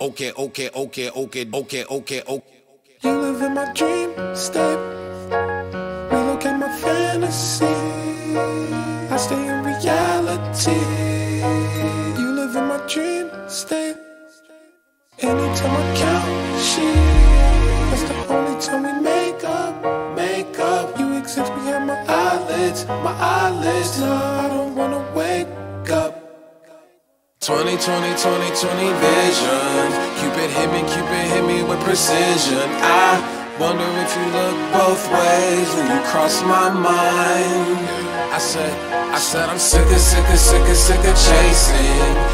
Okay, okay, okay, okay, okay, okay, okay. You live in my dream state. We look at my fantasy. I stay in reality. You live in my dream state. Anytime I count sheep, that's the only time we make up. Make up. You exist behind my eyelids, my eyelids. No, 20, 20, 20, 20 vision. Cupid hit me, Cupid hit me with precision. I wonder if you look both ways when you cross my mind. I said, I said I'm sick of, sick of, sick of, sick of chasing.